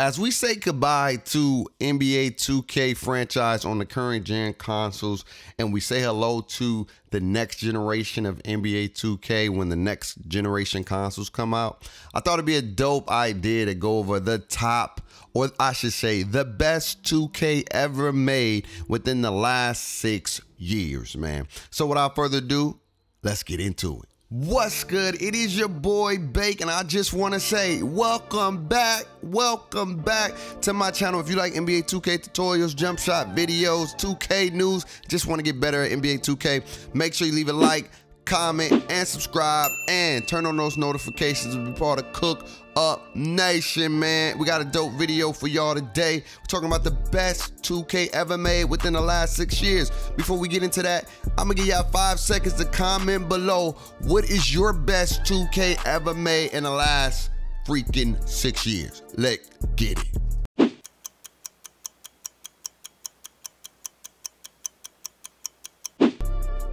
As we say goodbye to NBA 2K franchise on the current gen consoles, and we say hello to the next generation of NBA 2K when the next generation consoles come out, I thought it'd be a dope idea to go over the top, or I should say, the best 2K ever made within the last six years, man. So without further ado, let's get into it. What's good? It is your boy Bake, and I just want to say welcome back, welcome back to my channel. If you like NBA 2K tutorials, jump shot videos, 2K news, just want to get better at NBA 2K, make sure you leave a like, comment, and subscribe, and turn on those notifications to be part of Cook Up Nation, man. We got a dope video for y'all today. We're talking about the best 2K ever made within the last six years. Before we get into that, I'm gonna give y'all five seconds to comment below what is your best 2K ever made in the last freaking six years. Let's get it.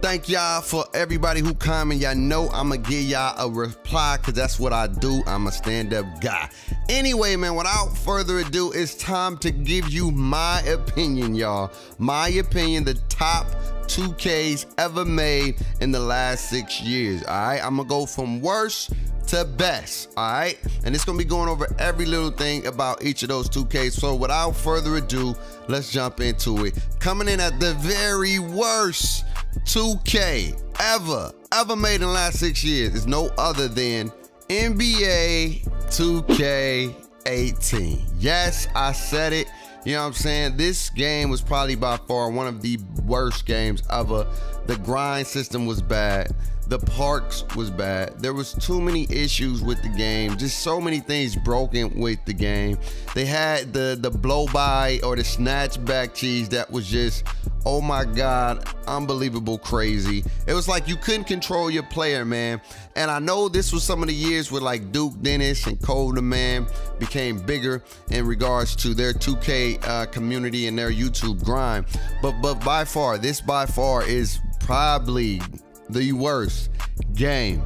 Thank y'all for everybody who comment. Y'all know I'ma give y'all a reply because that's what I do. I'm a stand-up guy. Anyway, man, without further ado, it's time to give you my opinion, y'all. My opinion, the top 2Ks ever made in the last six years. All right, I'm gonna go from worst to best. All right, and it's gonna be going over every little thing about each of those 2Ks. So without further ado, let's jump into it. Coming in at the very worst 2K ever, ever made in the last six years is no other than NBA 2K18. Yes, I said it. You know what I'm saying? This game was probably by far one of the worst games ever. The grind system was bad. The parks was bad. There was too many issues with the game. Just so many things broken with the game. They had the the blow by or the snatch back cheese that was just oh my god, unbelievable crazy. It was like you couldn't control your player, man. And I know this was some of the years where like Duke Dennis and Cole the Man became bigger in regards to their 2K uh, community and their YouTube grind. But but by far, this by far is probably the worst game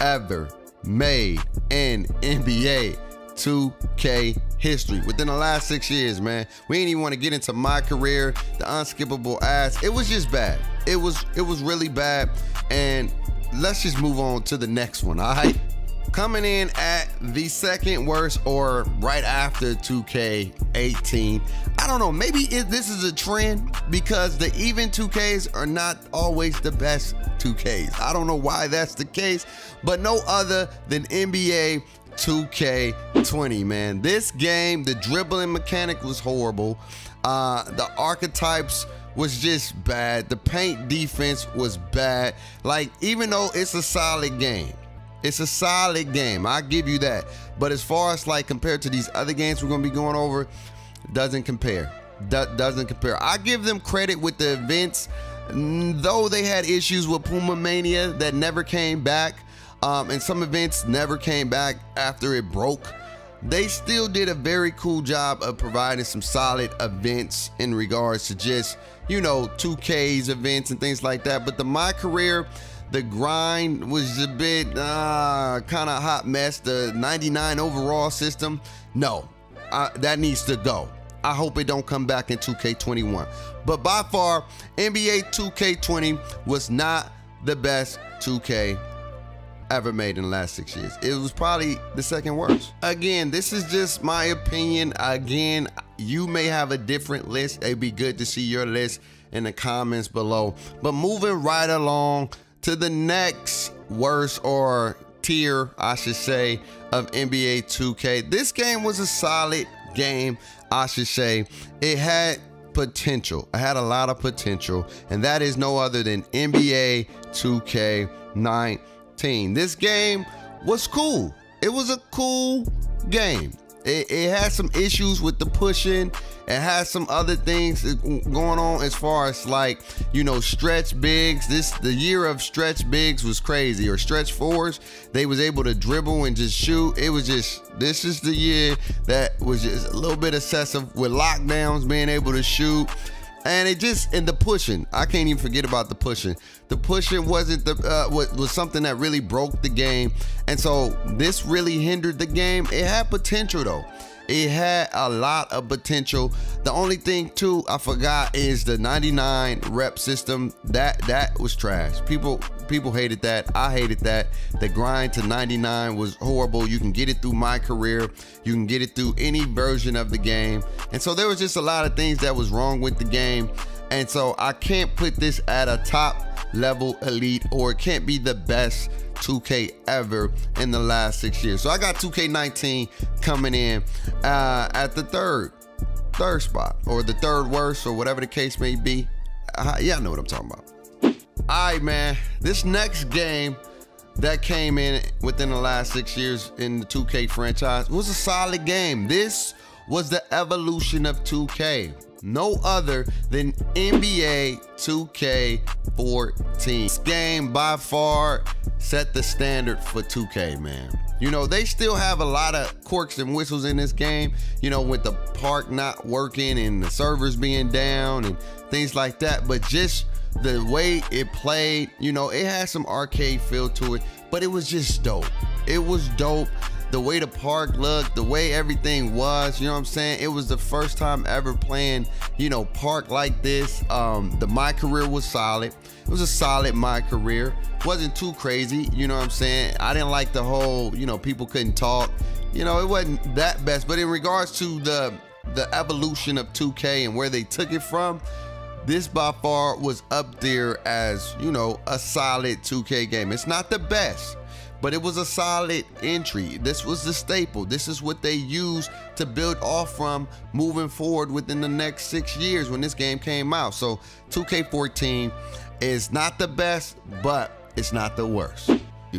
ever made in NBA 2K history within the last six years, man. We ain't even want to get into my career, the unskippable ass. It was just bad. It was it was really bad. And let's just move on to the next one, all right? Coming in at the second worst or right after 2K18. I don't know, maybe it, this is a trend because the even 2Ks are not always the best 2Ks. I don't know why that's the case, but no other than NBA 2K20, man. This game, the dribbling mechanic was horrible. Uh, the archetypes was just bad. The paint defense was bad. Like, even though it's a solid game, it's a solid game. I give you that. But as far as like compared to these other games we're gonna be going over, doesn't compare. Do doesn't compare. I give them credit with the events, though they had issues with Puma Mania that never came back. Um, and some events never came back after it broke. They still did a very cool job of providing some solid events in regards to just, you know, 2K's events and things like that. But the My Career, the grind was a bit uh, kind of hot mess. The 99 overall system, no, uh, that needs to go. I hope it don't come back in 2K21. But by far, NBA 2K20 was not the best 2K ever made in the last six years. It was probably the second worst. Again, this is just my opinion. Again, you may have a different list. It'd be good to see your list in the comments below. But moving right along to the next worst or tier, I should say, of NBA 2K. This game was a solid game, I should say. It had potential. It had a lot of potential, and that is no other than NBA 2K19. This game was cool. It was a cool game. It, it had some issues with the pushing. It has some other things going on as far as like, you know, stretch bigs. This the year of stretch bigs was crazy. Or stretch fours. They was able to dribble and just shoot. It was just this is the year that was just a little bit excessive with lockdowns, being able to shoot. And it just and the pushing. I can't even forget about the pushing. The pushing wasn't the uh, was, was something that really broke the game, and so this really hindered the game. It had potential though. It had a lot of potential. The only thing too I forgot is the 99 rep system. That that was trash. People people hated that. I hated that. The grind to 99 was horrible. You can get it through my career. You can get it through any version of the game. And so there was just a lot of things that was wrong with the game. And so I can't put this at a top level elite or it can't be the best 2K ever in the last six years. So I got 2K19 coming in uh, at the third, third spot or the third worst or whatever the case may be. Uh, yeah, I know what I'm talking about. All right, man. This next game that came in within the last six years in the 2K franchise was a solid game. This was the evolution of 2K no other than NBA 2K14. This game by far set the standard for 2K, man. You know, they still have a lot of quirks and whistles in this game, you know, with the park not working and the servers being down and things like that. But just the way it played, you know, it had some arcade feel to it, but it was just dope. It was dope the way the park looked, the way everything was, you know what I'm saying? It was the first time ever playing, you know, park like this. Um, the my career was solid. It was a solid my career. Wasn't too crazy, you know what I'm saying? I didn't like the whole, you know, people couldn't talk. You know, it wasn't that best. But in regards to the the evolution of 2K and where they took it from, this by far was up there as, you know, a solid 2K game. It's not the best but it was a solid entry. This was the staple. This is what they used to build off from moving forward within the next six years when this game came out. So 2K14 is not the best, but it's not the worst.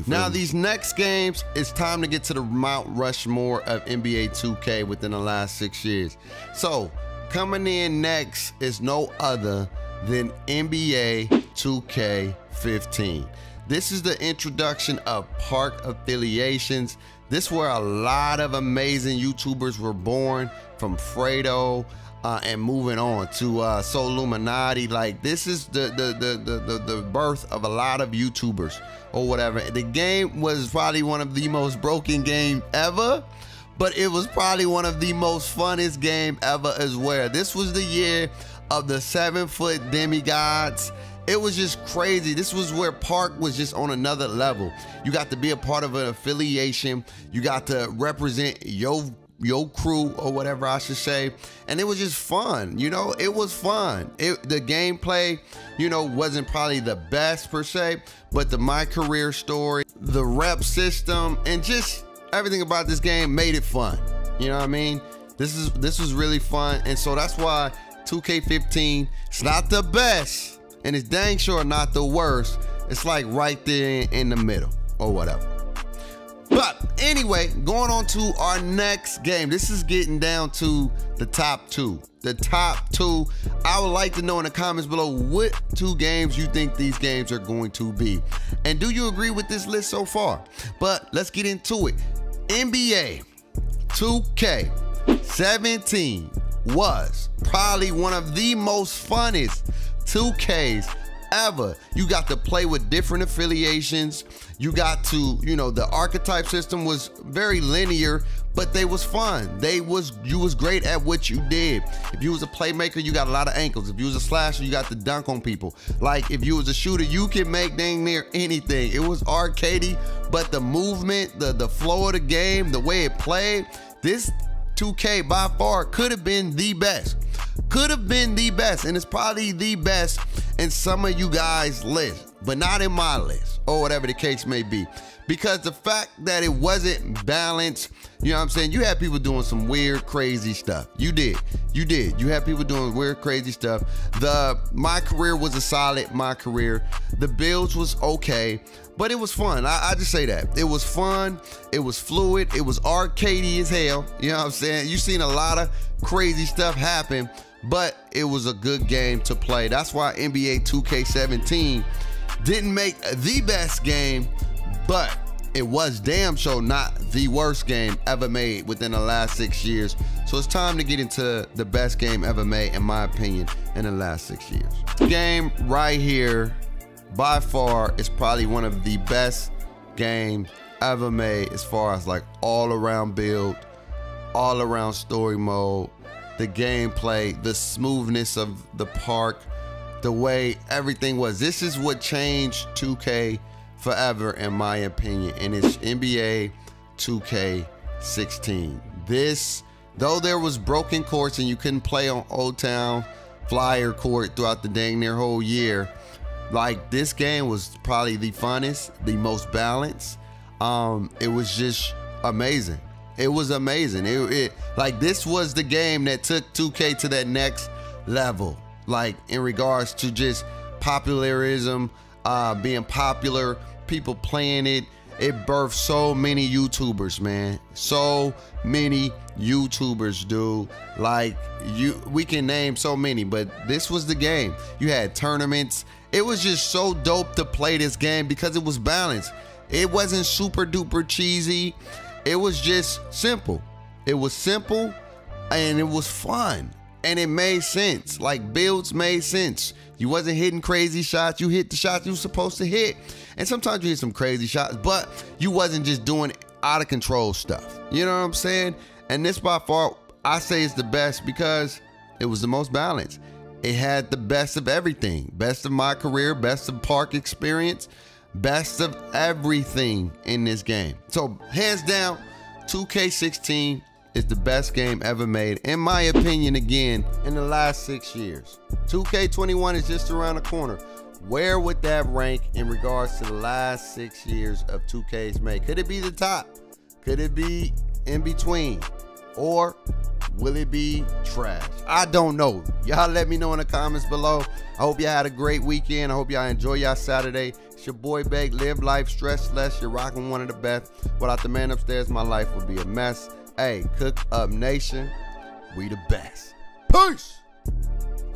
Now, these next games, it's time to get to the Mount Rushmore of NBA 2K within the last six years. So, coming in next is no other than NBA 2K15. This is the introduction of park affiliations. This where a lot of amazing YouTubers were born from Fredo uh, and moving on to uh, Soul Illuminati. Like this is the the, the the the the birth of a lot of YouTubers or whatever. The game was probably one of the most broken game ever but it was probably one of the most funnest game ever as well. This was the year of the seven foot demigods it was just crazy. This was where Park was just on another level. You got to be a part of an affiliation. You got to represent your your crew or whatever I should say. And it was just fun. You know, it was fun. It, the gameplay, you know, wasn't probably the best per se, but the my career story, the rep system, and just everything about this game made it fun. You know what I mean? This is this was really fun. And so that's why 2K15, it's not the best and it's dang sure not the worst. It's like right there in the middle or whatever. But anyway, going on to our next game. This is getting down to the top two. The top two. I would like to know in the comments below what two games you think these games are going to be. And do you agree with this list so far? But let's get into it. NBA 2K17 was probably one of the most funnest 2Ks ever. You got to play with different affiliations. You got to, you know, the archetype system was very linear, but they was fun. They was you was great at what you did. If you was a playmaker, you got a lot of ankles. If you was a slasher, you got to dunk on people. Like if you was a shooter, you can make dang near anything. It was arcadey, but the movement, the the flow of the game, the way it played, this 2K by far could have been the best could have been the best, and it's probably the best in some of you guys' list, but not in my list, or whatever the case may be. Because the fact that it wasn't balanced, you know what I'm saying? You had people doing some weird, crazy stuff. You did. You did. You had people doing weird, crazy stuff. The my career was a solid my career. The builds was okay, but it was fun. I, I just say that. It was fun. It was fluid. It was arcadey as hell. You know what I'm saying? You seen a lot of crazy stuff happen but it was a good game to play. That's why NBA 2K17 didn't make the best game, but it was damn sure not the worst game ever made within the last six years. So it's time to get into the best game ever made, in my opinion, in the last six years. Game right here, by far, is probably one of the best games ever made as far as like all around build, all around story mode, the gameplay, the smoothness of the park, the way everything was. This is what changed 2K forever, in my opinion, and it's NBA 2K16. This, though there was broken courts and you couldn't play on Old Town Flyer Court throughout the dang near whole year, like this game was probably the funnest, the most balanced. Um, it was just amazing. It was amazing. It, it like this was the game that took 2K to that next level. Like in regards to just popularism, uh, being popular, people playing it. It birthed so many YouTubers, man. So many YouTubers, dude. Like you, we can name so many, but this was the game. You had tournaments. It was just so dope to play this game because it was balanced. It wasn't super duper cheesy. It was just simple. It was simple and it was fun. And it made sense. Like builds made sense. You wasn't hitting crazy shots. You hit the shots you were supposed to hit. And sometimes you hit some crazy shots, but you wasn't just doing out of control stuff. You know what I'm saying? And this by far, I say is the best because it was the most balanced. It had the best of everything. Best of my career, best of park experience, best of everything in this game. So hands down, 2K16 is the best game ever made, in my opinion, again, in the last six years. 2K21 is just around the corner. Where would that rank in regards to the last six years of 2K's made? Could it be the top? Could it be in between? Or will it be trash? I don't know. Y'all let me know in the comments below. I hope y'all had a great weekend. I hope y'all enjoy y'all Saturday. Your boy Bake. Live life, stress less. You're rocking one of the best. Without the man upstairs, my life would be a mess. Hey, Cook Up Nation, we the best. Peace!